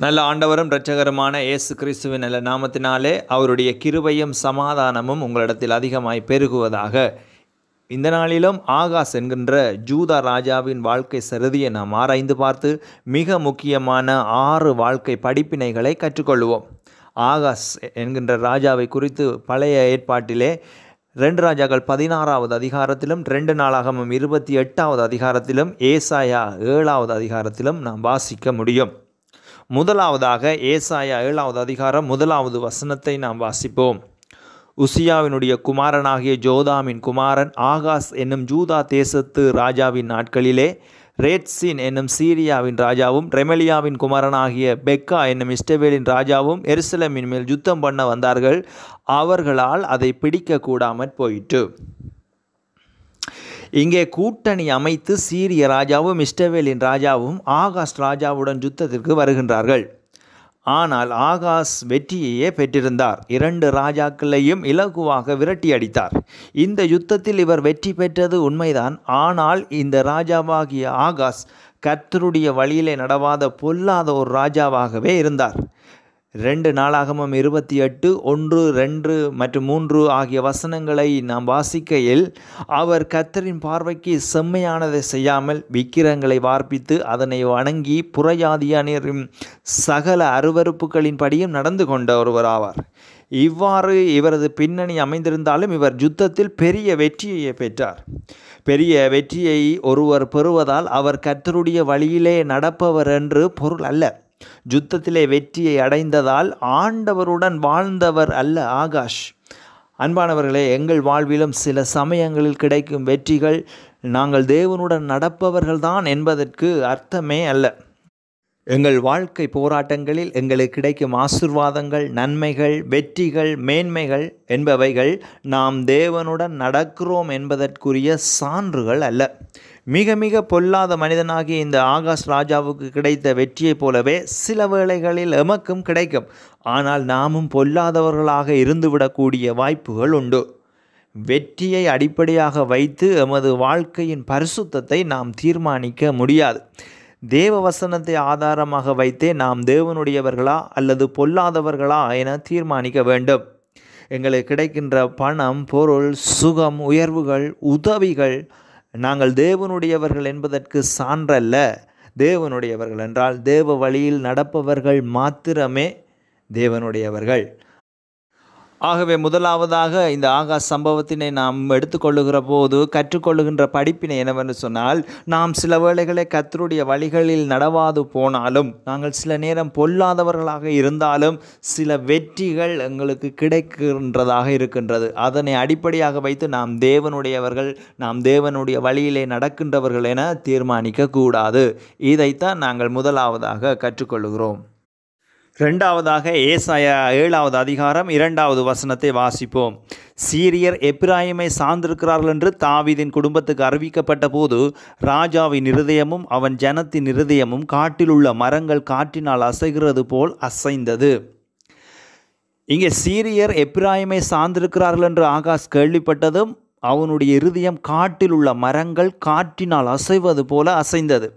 நல்ல ஆண்டவரும் இரட்சகருமான இயேசு கிறிஸ்துவின் நல்ல நாமத்தினாலே அவருடைய கிருபையும் சமாதானமும் உங்களிடத்தில் அதிகமாய் பெருகுவதாக. இந்த நாளிலும் ஆகாஸ் என்கின்ற ஜூதா ராஜாவின் வாழ்க்கை சருதியை நாம் ஆராய்ந்து பார்த்து மிக முக்கியமான ஆறு வாழ்க்கை படிப்பினைகளை கற்றுக்கொள்வோம். ஆகாஸ் என்கின்ற ராஜாவை குறித்து பழைய ஏற்பாட்டிலே ரெண்டு ராஜாக்கள் பதினாறாவது அதிகாரத்திலும் ரெண்டு நாளாகமும் இருபத்தி எட்டாவது அதிகாரத்திலும் ஏசாயா ஏழாவது அதிகாரத்திலும் நாம் வாசிக்க முடியும். முதலாவதாக ஏசாயா ஏழாவது அதிகாரம் முதலாவது வசனத்தை நாம் வாசிப்போம். உசியாவினுடைய குமாரனாகிய ஜோதாமின் குமாரன் ஆகாஸ் என்னும் ஜூதா தேசத்து ராஜாவின் நாட்களிலே ரேட்ஸின் என்னும் சீரியாவின் ராஜாவும் ரெமலியாவின் குமாரனாகிய பெக்கா என்னும் இஸ்டவேலின் ராஜாவும் எருசலமின் மேல் யுத்தம் பண்ண வந்தார்கள். அவர்களால் அதை பிடிக்க கூடாமற் போயிற்று. இங்கே கூட்டணி அமைத்து சீரிய ராஜாவும் மிஸ்டவேலின் ராஜாவும் ஆகாஷ் ராஜாவுடன் யுத்தத்திற்கு வருகின்றார்கள். ஆனால் ஆகாஷ் வெற்றியையே பெற்றிருந்தார். இரண்டு ராஜாக்களையும் இலகுவாக விரட்டி அடித்தார். இந்த யுத்தத்தில் இவர் வெற்றி பெற்றது உண்மைதான். ஆனால் இந்த ராஜாவாகிய ஆகாஷ் கர்த்தருடைய வழியிலே நடவாத பொல்லாத ஒரு ராஜாவாகவே இருந்தார். ரெண்டு நாளாகமும் இருபத்தி எட்டு ஒன்று ரெண்டு மற்றும் மூன்று ஆகிய வசனங்களை நாம் வாசிக்கையில் அவர் கத்தரின் பார்வைக்கு செம்மையானதை செய்யாமல் விக்கிரங்களை வார்ப்பித்து அதனை வணங்கி புறஜாதியானியரின் சகல அருவறுப்புகளின்படியும் நடந்து கொண்ட ஒருவர் ஆவார். இவ்வாறு இவரது பின்னணி அமைந்திருந்தாலும் இவர் யுத்தத்தில் பெரிய வெற்றியை பெற்றார். பெரிய வெற்றியை ஒருவர் பெறுவதால் அவர் கத்தருடைய வழியிலே நடப்பவர் என்று பொருள் அல்ல. யுத்தத்திலே வெற்றியை அடைந்ததால் ஆண்டவருடன் வாழ்ந்தவர் அல்ல ஆகாஷ். அன்பானவர்களே எங்கள் வாழ்விலும் சில சமயங்களில் கிடைக்கும் வெற்றிகள் நாங்கள் தேவனுடன் நடப்பவர்கள்தான் என்பதற்கு அர்த்தமே அல்ல. எங்கள் வாழ்க்கை போராட்டங்களில் எங்களுக்கு கிடைக்கும் ஆசிர்வாதங்கள் நன்மைகள் வெற்றிகள் மேன்மைகள் என்பவைகள் நாம் தேவனுடன் நடக்கிறோம் என்பதற்குரிய சான்றுகள் அல்ல. மிக மிக பொல்லாத மனிதனாகிய இந்த ஆகாஷ் ராஜாவுக்கு கிடைத்த வெற்றியைப் போலவே சில வேளைகளில் எமக்கும் கிடைக்கும். ஆனால் நாமும் பொல்லாதவர்களாக இருந்துவிடக்கூடிய வாய்ப்புகள் உண்டு. வெற்றியை அடிப்படையாக வைத்து எமது வாழ்க்கையின் பரிசுத்தத்தை நாம் தீர்மானிக்க முடியாது. தேவ வசனத்தை ஆதாரமாக வைத்தே நாம் தேவனுடையவர்களா அல்லது பொல்லாதவர்களா என தீர்மானிக்க வேண்டும். எங்களுக்கு கிடைக்கின்ற பணம் பொருள் சுகம் உயர்வுகள் உதவிகள் நாங்கள் தேவனுடையவர்கள் என்பதற்கு சான்றல்ல. தேவனுடையவர்கள் என்றால் தேவ வழியில் நடப்பவர்கள் மாத்திரமே தேவனுடையவர்கள். ஆகவே முதலாவதாக இந்த ஆகாஷ் சம்பவத்தினை நாம் எடுத்துக்கொள்ளுகிற போது கற்றுக்கொள்ளுகின்ற படிப்பினை என்னவென்று சொன்னால் நாம் சில வேளைகளை கத்தருடைய வழிகளில் நடவாது போனாலும் நாங்கள் சில நேரம் பொல்லாதவர்களாக இருந்தாலும் சில வெற்றிகள் எங்களுக்கு கிடைக்கின்றதாக இருக்கின்றது. அதனை அடிப்படையாக வைத்து நாம் தேவனுடையவர்கள் நாம் தேவனுடைய வழியிலே நடக்கின்றவர்கள் என தீர்மானிக்க கூடாது இதைத்தான் நாங்கள் முதலாவதாக கற்றுக்கொள்கிறோம் ரெண்டாவதாக ஏசாயா ஏழாவது அதிகாரம் இரண்டாவது வசனத்தை வாசிப்போம். சீரியர் எப்ராயிமை சார்ந்திருக்கிறார்கள் என்று தாவிதின் குடும்பத்துக்கு அறிவிக்கப்பட்ட போது ராஜாவின் இருதயமும் அவன் ஜனத்தின் இருதயமும் காட்டிலுள்ள மரங்கள் காற்றினால் அசைகிறது போல் அசைந்தது. இங்கே சீரியர் எப்ராயிமை சார்ந்திருக்கிறார்கள் என்று ஆகாஷ் கேள்விப்பட்டதும் அவனுடைய இருதயம் காட்டில் உள்ள மரங்கள் காற்றினால் அசைவது போல அசைந்தது.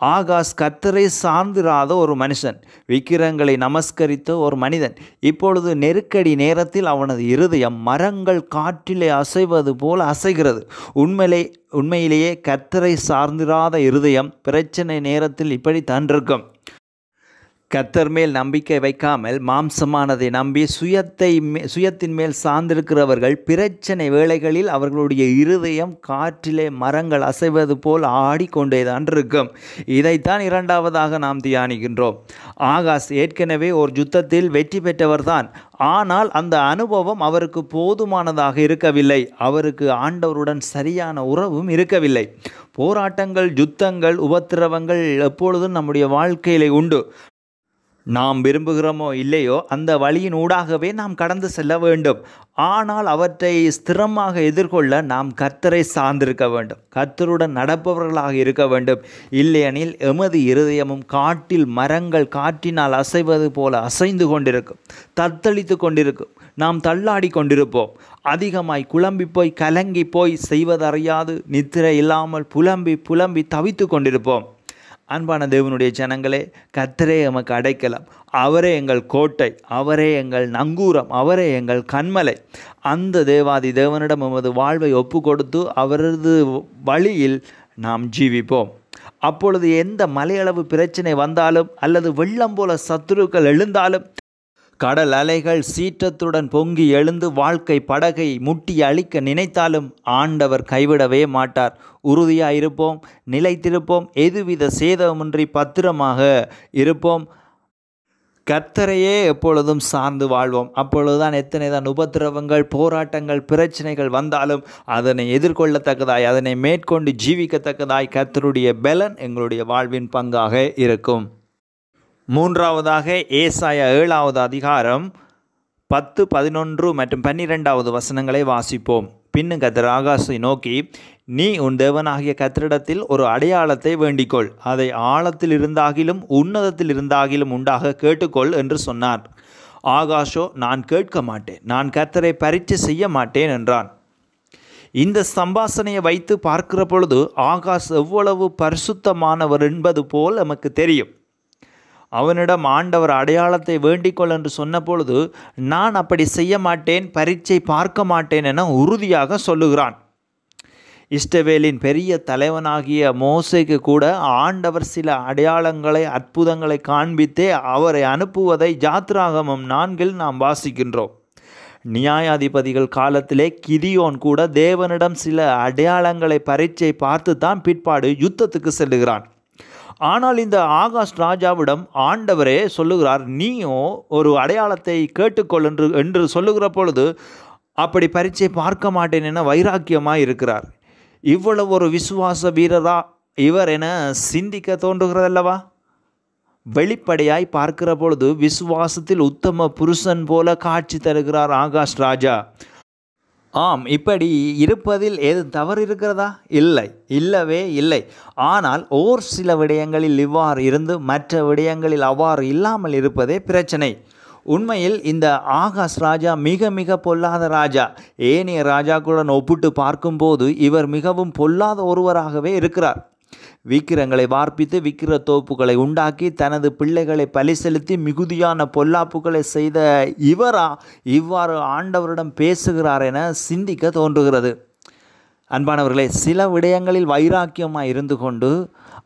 ஆகாஷ் கத்தரை சார்ந்திராத ஒரு மனுஷன் விக்கிரங்களை நமஸ்கரித்த ஒரு மனிதன். இப்பொழுது நெருக்கடி நேரத்தில் அவனது இருதயம் மரங்கள் காற்றிலே அசைவது போல் அசைகிறது. உண்மையிலே உண்மையிலேயே கத்தரை சார்ந்திராத இருதயம் பிரச்சனை நேரத்தில் இப்படி தன்றிருக்கும் கத்தர் மேல் நம்பிக்கை வைக்காமல் மாம்சமானதை நம்பி சுயத்தை சுயத்தின் மேல் சார்ந்திருக்கிறவர்கள் பிரச்சனை வேளைகளில் அவர்களுடைய இருதயம் காற்றிலே மரங்கள் அசைவது போல் ஆடிக்கொண்டேதான் இருக்கும். இதைத்தான் இரண்டாவதாக நாம் தியானிக்கின்றோம். ஆகாஷ் ஏற்கனவே ஒரு யுத்தத்தில் வெற்றி பெற்றவர்தான். ஆனால் அந்த அனுபவம் அவருக்கு போதுமானதாக இருக்கவில்லை. அவருக்கு ஆண்டவருடன் சரியான உறவும் இருக்கவில்லை. போராட்டங்கள் யுத்தங்கள் உபத்திரவங்கள் எப்பொழுதும் நம்முடைய வாழ்க்கையிலே உண்டு. நாம் விரும்புகிறோமோ இல்லையோ அந்த வழியின் ஊடாகவே நாம் கடந்து செல்ல வேண்டும். ஆனால் அவற்றை ஸ்திரமாக எதிர்கொள்ள நாம் கர்த்தரை சார்ந்திருக்க வேண்டும். கர்த்தருடன் நடப்பவர்களாக இருக்க வேண்டும். இல்லையெனில் எமது இருதயமும் காட்டில் மரங்கள் காற்றினால் அசைவது போல அசைந்து கொண்டிருக்கும். தத்தளித்து கொண்டிருக்கும். நாம் தள்ளாடி கொண்டிருப்போம். அதிகமாய் குழம்பி போய் கலங்கி போய் செய்வதறியாது. நித்திரை இல்லாமல் புலம்பி புலம்பி தவித்து கொண்டிருப்போம். அன்பான தேவனுடைய ஜனங்களே கத்தரே எமக்கு அடைக்கலாம். அவரே எங்கள் கோட்டை அவரே எங்கள் நங்கூரம் அவரே எங்கள் கண்மலை அந்த தேவாதி தேவனிடம் எமது வாழ்வை ஒப்பு கொடுத்து அவரது வழியில் நாம் ஜீவிப்போம். அப்பொழுது எந்த மலையளவு பிரச்சனை வந்தாலும் அல்லது வெள்ளம் போல சத்துருக்கள் எழுந்தாலும் கடல் அலைகள் சீற்றத்துடன் பொங்கி எழுந்து வாழ்க்கை படகை முட்டி அழிக்க நினைத்தாலும் ஆண்டவர் கைவிடவே மாட்டார். உறுதியாக இருப்போம் நிலைத்திருப்போம் எதுவித சேதமின்றி பத்திரமாக இருப்போம். கர்த்தரையே எப்பொழுதும் சார்ந்து வாழ்வோம். அப்பொழுதுதான் எத்தனை தான் உபத்திரவங்கள் போராட்டங்கள் பிரச்சனைகள் வந்தாலும் அதனை எதிர்கொள்ளத்தக்கதாய் அதனை மேற்கொண்டு ஜீவிக்கத்தக்கதாய் கர்த்தருடைய பலன் எங்களுடைய வாழ்வின் பங்காக இருக்கும். மூன்றாவதாக ஏசாய ஏழாவது அதிகாரம் பத்து பதினொன்று மற்றும் பன்னிரெண்டாவது வசனங்களை வாசிப்போம். பின்னும் கத்தர் ஆகாசை நோக்கி நீ உன் தேவனாகிய கத்திரிடத்தில் ஒரு அடையாளத்தை வேண்டிக்கொள். அதை ஆழத்தில் இருந்தாகிலும் உன்னதத்தில் இருந்தாகிலும் உண்டாக கேட்டுக்கொள் என்று சொன்னார். ஆகாஷோ நான் கேட்க மாட்டேன். நான் கத்தரை பரீட்சை செய்ய மாட்டேன் என்றான். இந்த சம்பாசனையை வைத்து பார்க்கிற பொழுது ஆகாஷ் எவ்வளவு பரிசுத்தமானவர் என்பது போல் நமக்கு தெரியும். அவனிடம் ஆண்டவர் அடையாளத்தை வேண்டிக்கொள் என்று சொன்னபொழுது நான் அப்படி செய்ய மாட்டேன் பரீட்சை பார்க்க மாட்டேன் என உறுதியாக சொல்லுகிறான். இஷ்டவேலின் பெரிய தலைவனாகிய மோசைக்கு கூட ஆண்டவர் சில அடையாளங்களை அற்புதங்களை காண்பித்தே அவரை அனுப்புவதை ஜாத்ராகமம் நான்கில் நாம் வாசிக்கின்றோம். நியாயாதிபதிகள் காலத்திலே கிதியோன் கூட தேவனிடம் சில அடையாளங்களை பரீட்சை பார்த்து தான் பிற்பாடு யுத்தத்துக்கு செல்லுகிறான். ஆனால் இந்த ஆகாஷ் ராஜாவிடம் ஆண்டவரே சொல்லுகிறார் நீயும் ஒரு அடையாளத்தை கேட்டுக்கொள் என்று என்று சொல்லுகிற பொழுது அப்படி பரீட்சை பார்க்க மாட்டேன் என வைராக்கியமாக இருக்கிறார். இவ்வளவு ஒரு விசுவாச வீரரா இவர் என சிந்திக்க தோன்றுகிறதல்லவா? வெளிப்படையாய் பார்க்கிற பொழுது விசுவாசத்தில் உத்தம புருஷன் போல காட்சி தருகிறார் ஆகாஷ் ராஜா. ஆம் இப்படி இருப்பதில் ஏது தவறு இருக்கிறதா? இல்லை. இல்லவே இல்லை. ஆனால் ஓர் சில விடயங்களில் இவ்வாறு இருந்து மற்ற விடயங்களில் அவ்வாறு இல்லாமல் இருப்பதே பிரச்சனை. உண்மையில் இந்த ஆகாஷ் ராஜா மிக மிக பொல்லாத ராஜா. ஏனைய ராஜாக்களுடன் ஒப்பிட்டு பார்க்கும்போது இவர் மிகவும் பொல்லாத ஒருவராகவே இருக்கிறார். விக்கிரங்களை வார்ப்பித்து விக்கிர தோப்புகளை உண்டாக்கி தனது பிள்ளைகளை பலி செலுத்தி மிகுதியான பொல்லாப்புகளை செய்த இவரா இவ்வாறு ஆண்டவரிடம் பேசுகிறார் என சிந்திக்க தோன்றுகிறது. அன்பானவர்களே சில விடயங்களில் வைராக்கியமாக இருந்து கொண்டு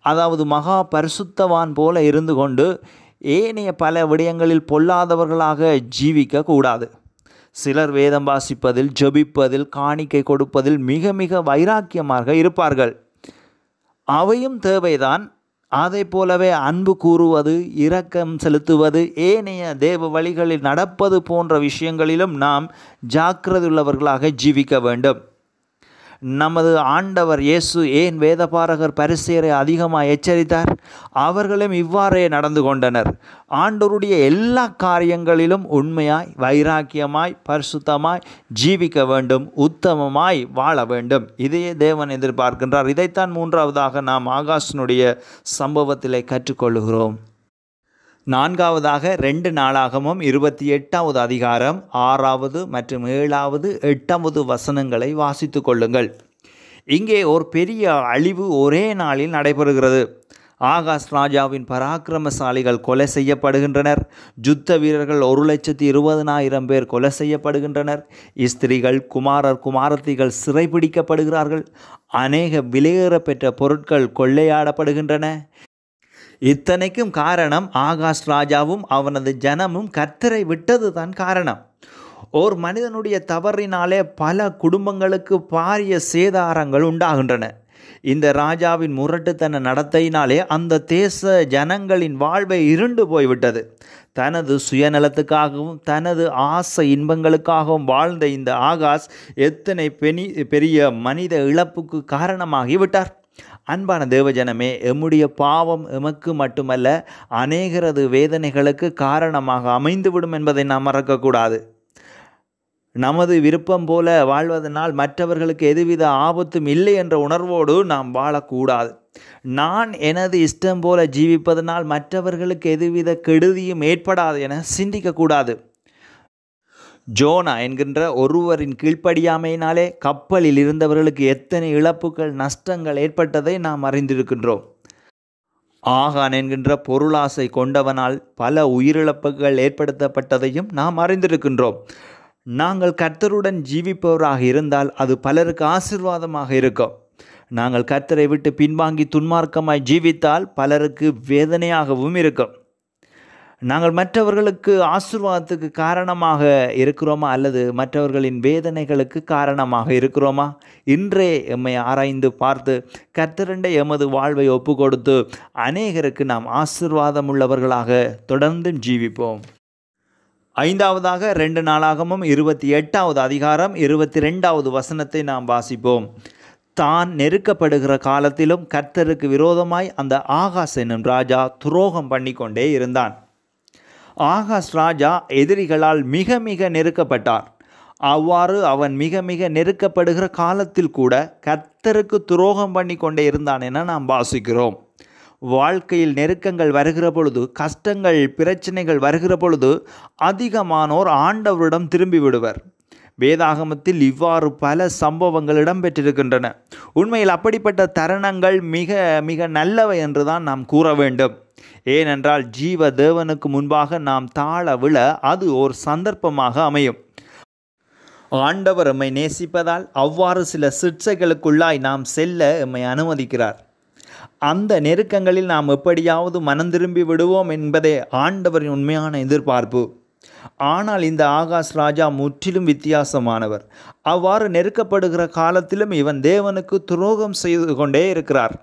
அதாவது மகா பரிசுத்தவான் போல இருந்து கொண்டு ஏனைய பல விடயங்களில் பொல்லாதவர்களாக ஜீவிக்க கூடாது. சிலர் வேதம் வாசிப்பதில் ஜெபிப்பதில் காணிக்கை கொடுப்பதில் மிக மிக வைராக்கியமாக இருப்பார்கள். அவையும் தேவைதான். அதை போலவே அன்பு கூறுவது இரக்கம் செலுத்துவது ஏனைய தேவ வழிகளில் நடப்பது போன்ற விஷயங்களிலும் நாம் ஜாக்கிரதையுள்ளவர்களாக ஜீவிக்க வேண்டும். நமது ஆண்டவர் இயேசு ஏன் வேதபாரகர் பரிசேரை அதிகமாக எச்சரித்தார்? அவர்களும் இவ்வாறே நடந்து கொண்டனர். ஆண்டவருடைய எல்லா காரியங்களிலும் உண்மையாய் வைராக்கியமாய் பரிசுத்தமாய் ஜீவிக்க வேண்டும் உத்தமமாய் வாழ வேண்டும். இதையே தேவன் எதிர்பார்க்கின்றார். இதைத்தான் மூன்றாவதாக நாம் ஆகாஷனுடைய சம்பவத்திலே கற்றுக்கொள்கிறோம் நான்காவதாக ரெண்டு நாளாகமும் இருபத்தி எட்டாவது அதிகாரம் ஆறாவது மற்றும் ஏழாவது எட்டாவது வசனங்களை வாசித்து கொள்ளுங்கள். இங்கே ஒரு பெரிய அழிவு ஒரே நாளில் நடைபெறுகிறது. ஆகாஷ் ராஜாவின் பராக்கிரமசாலிகள் கொலை செய்யப்படுகின்றனர். யுத்த வீரர்கள் ஒரு லட்சத்தி இருபதனாயிரம் பேர் கொலை செய்யப்படுகின்றனர். ஸ்திரீகள் குமாரர் குமாரத்திகள் சிறைபிடிக்கப்படுகிறார்கள். அநேக விலையேற பெற்ற பொருட்கள் கொள்ளையாடப்படுகின்றன. இத்தனைக்கும் காரணம் ஆகாஷ் ராஜாவும் அவனது ஜனமும் கர்த்தரை விட்டது தான் காரணம். ஓர் மனிதனுடைய தவறினாலே பல குடும்பங்களுக்கு பாரிய சேதாரங்கள் உண்டாகின்றன. இந்த ராஜாவின் முரட்டுத்தன நடத்தையினாலே அந்த தேச ஜனங்களின் வாழ்வை இருண்டு போய்விட்டது. தனது சுயநலத்துக்காகவும் தனது ஆசை இன்பங்களுக்காகவும் வாழ்ந்த இந்த ஆகாஷ் எத்தனை பெனி பெரிய மனித இழப்புக்கு காரணமாகிவிட்டார். அன்பான தேவஜனமே எம்முடைய பாவம் எமக்கு மட்டுமல்ல அநேகரது வேதனைகளுக்கு காரணமாக அமைந்துவிடும் என்பதை நாம் மறக்கக்கூடாது. நமது விருப்பம் போல வாழ்வதனால் மற்றவர்களுக்கு எதுவித ஆபத்தும் இல்லை என்ற உணர்வோடு நாம் வாழக்கூடாது. நான் எனது இஷ்டம் போல ஜீவிப்பதனால் மற்றவர்களுக்கு எதுவித கெடுதியும் ஏற்படாது என சிந்திக்கக்கூடாது. ஜோனா என்கின்ற ஒருவரின் கீழ்ப்படியாமையினாலே கப்பலில் இருந்தவர்களுக்கு எத்தனை இழப்புகள் நஷ்டங்கள் ஏற்பட்டதை நாம் அறிந்திருக்கின்றோம். ஆகான் என்கின்ற பொருளாசை கொண்டவனால் பல உயிரிழப்புகள் ஏற்படுத்தப்பட்டதையும் நாம் அறிந்திருக்கின்றோம். நாங்கள் கர்த்தருடன் ஜீவிப்பவராக இருந்தால் அது பலருக்கு ஆசிர்வாதமாக இருக்கும். நாங்கள் கர்த்தரை விட்டு பின்வாங்கி துன்மார்க்கமாய் ஜீவித்தால் பலருக்கு வேதனையாகவும் இருக்கும். நாங்கள் மற்றவர்களுக்கு ஆசிர்வாதத்துக்கு காரணமாக இருக்கிறோமா? அல்லது மற்றவர்களின் வேதனைகளுக்கு காரணமாக இருக்கிறோமா? இன்றே எம்மை ஆராய்ந்து பார்த்து கர்த்தரண்டை எமது வாழ்வை ஒப்பு கொடுத்து அநேகருக்கு நாம் ஆசிர்வாதம் உள்ளவர்களாக தொடர்ந்து ஜீவிப்போம். ஐந்தாவதாக ரெண்டு நாளாகமும் இருபத்தி எட்டாவது அதிகாரம் இருபத்தி ரெண்டாவது வசனத்தை நாம் வாசிப்போம். தான் நெருக்கப்படுகிற காலத்திலும் கர்த்தருக்கு விரோதமாய் அந்த ஆகாஸ் என்னும் ராஜா துரோகம் பண்ணிக்கொண்டே இருந்தான். ஆகாஷ் ராஜா எதிரிகளால் மிக மிக நெருக்கப்பட்டார். அவ்வாறு அவன் மிக மிக நெருக்கப்படுகிற காலத்தில் கூட கர்த்தருக்கு துரோகம் பண்ணி கொண்டே இருந்தான் என நாம் வாசிக்கிறோம். வாழ்க்கையில் நெருக்கங்கள் வருகிற பொழுது கஷ்டங்கள் பிரச்சனைகள் வருகிற பொழுது அதிகமானோர் ஆண்டவரிடம் திரும்பி விடுவர். வேதாகமத்தில் இவ்வாறு பல சம்பவங்கள் இடம்பெற்றிருக்கின்றன. உண்மையில் அப்படிப்பட்ட தருணங்கள் மிக மிக நல்லவை என்றுதான் நாம் கூற வேண்டும். ஏனென்றால் ஜீவ தேவனுக்கு முன்பாக நாம் தாழ விழ அது ஒரு சந்தர்ப்பமாக அமையும். ஆண்டவர் எம்மை நேசிப்பதால் அவ்வாறு சில சிற்சைகளுக்குள்ளாய் நாம் செல்ல எம்மை அனுமதிக்கிறார். அந்த நெருக்கங்களில் நாம் எப்படியாவது மனம் திரும்பி விடுவோம் என்பதே ஆண்டவரின் உண்மையான எதிர்பார்ப்பு. ஆனால் இந்த ஆகாஷ் ராஜா முற்றிலும் வித்தியாசமானவர். அவ்வாறு நெருக்கப்படுகிற காலத்திலும் இவன் தேவனுக்கு துரோகம் செய்து கொண்டே இருக்கிறார்.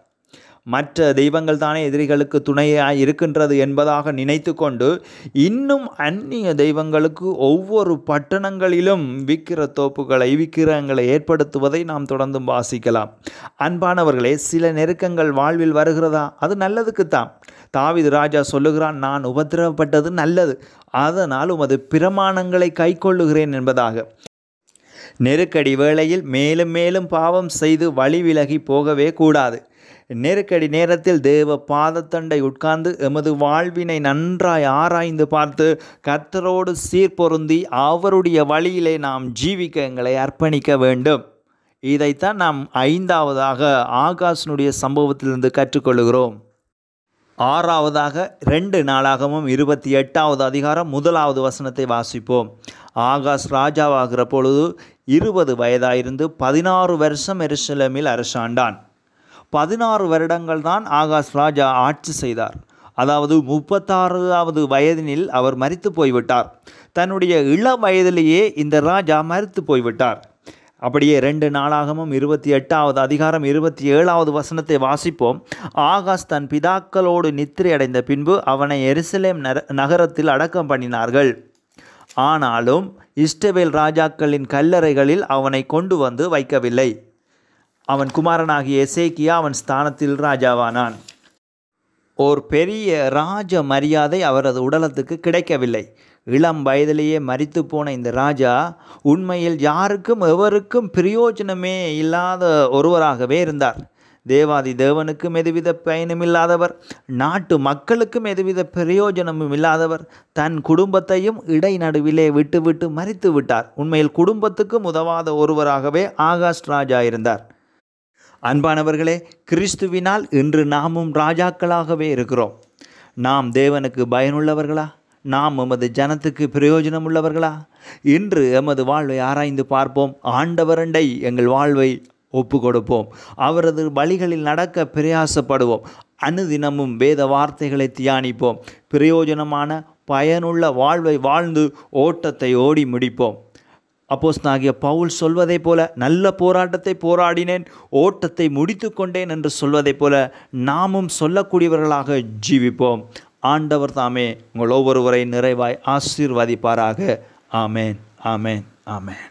மற்ற தெய்வங்கள் தானே எதிரிகளுக்கு துணையாக இருக்கின்றது என்பதாக நினைத்து கொண்டு இன்னும் அந்நிய தெய்வங்களுக்கு ஒவ்வொரு பட்டணங்களிலும் விக்கிர தோப்புகளை விக்கிரங்களை ஏற்படுத்துவதை நாம் தொடர்ந்து வாசிக்கலாம். அன்பானவர்களே சில நெருக்கங்கள் வாழ்வில் வருகிறதா? அது நல்லதுக்குத்தான். தாவிது ராஜா சொல்லுகிறான் நான் உபத்திரவப்பட்டது நல்லது. அதனால் உமது பிரமாணங்களை கைக்கொள்ளுகிறேன் என்பதாக. நெருக்கடி வேளையில் மேலும் மேலும் பாவம் செய்து வழி விலகி போகவே கூடாது. நெருக்கடி நேரத்தில் தேவ பாதத்தண்டை உட்கார்ந்து எமது வாழ்வினை நன்றாய் ஆராய்ந்து பார்த்து கத்தரோடு சீர்பொருந்தி அவருடைய வழியிலே நாம் ஜீவிக்க எங்களை அர்ப்பணிக்க வேண்டும். இதைத்தான் நாம் ஐந்தாவதாக ஆகாஷனுடைய சம்பவத்திலிருந்து கற்றுக்கொள்கிறோம் ஆறாவதாக ரெண்டு நாளாகவும் இருபத்தி எட்டாவது அதிகாரம் முதலாவது வசனத்தை வாசிப்போம். ஆகாஷ் ராஜாவாகிற பொழுது இருபது வயதாயிருந்து பதினாறு வருஷம் எருசலமில் அரசாண்டான். பதினாறு வருடங்கள் தான் ஆகாஷ் ராஜா ஆட்சி செய்தார். அதாவது முப்பத்தாறாவது வயதினில் அவர் மறித்து போய்விட்டார். தன்னுடைய இள வயதிலேயே இந்த ராஜா மறித்து போய்விட்டார். அப்படியே ரெண்டு நாளாகமும் இருபத்தி எட்டாவது அதிகாரம் இருபத்தி ஏழாவது வசனத்தை வாசிப்போம். ஆகாஷ் தன் பிதாக்களோடு நித்திரை அடைந்த பின்பு அவனை எருசலேம் நர நகரத்தில் அடக்கம் பண்ணினார்கள். ஆனாலும் இஸ்டவேல் ராஜாக்களின் கல்லறைகளில் அவனை கொண்டு வந்து வைக்கவில்லை. அவன் குமாரனாகிய எசேக்கியா அவன் ஸ்தானத்தில் ராஜாவானான். ஓர் பெரிய ராஜ மரியாதை அவரது உடலத்துக்கு கிடைக்கவில்லை. இளம் வயதிலேயே மறித்து போன இந்த ராஜா உண்மையில் யாருக்கும் எவருக்கும் பிரயோஜனமே இல்லாத ஒருவராகவே இருந்தார். தேவாதி தேவனுக்கும் எதுவித பயனும் இல்லாதவர் நாட்டு மக்களுக்கும் எதுவித பிரயோஜனமும் இல்லாதவர் தன் குடும்பத்தையும் இடைநடுவிலே விட்டுவிட்டு மறித்து விட்டார். உண்மையில் குடும்பத்துக்கும் உதவாத ஒருவராகவே ஆகாஷ் ராஜா இருந்தார். அன்பானவர்களே கிறிஸ்துவினால் இன்று நாமும் ராஜாக்களாகவே இருக்கிறோம். நாம் தேவனுக்கு பயனுள்ளவர்களா? நாம் எமது ஜனத்துக்கு பிரயோஜனம் உள்ளவர்களா இன்று எமது வாழ்வை ஆராய்ந்து பார்ப்போம். ஆண்டவரண்டை எங்கள் வாழ்வை ஒப்பு கொடுப்போம் அவரது வழிகளில் நடக்க பிரயாசப்படுவோம். அனுதினமும் வேத வார்த்தைகளை தியானிப்போம். பிரயோஜனமான பயனுள்ள வாழ்வை வாழ்ந்து ஓட்டத்தை ஓடி முடிப்போம். அப்போஸ்தலனாகிய பவுல் சொல்வதைப் போல நல்ல போராட்டத்தை போராடினேன் ஓட்டத்தை முடித்து கொண்டேன் என்று சொல்வதைப் போல நாமும் சொல்லக்கூடியவர்களாக ஜீவிப்போம். ஆண்டவர் தாமே உங்கள் ஒவ்வொருவரை நிறைவாய் ஆசீர்வாதிப்பாராக. ஆமேன் ஆமேன் ஆமேன்.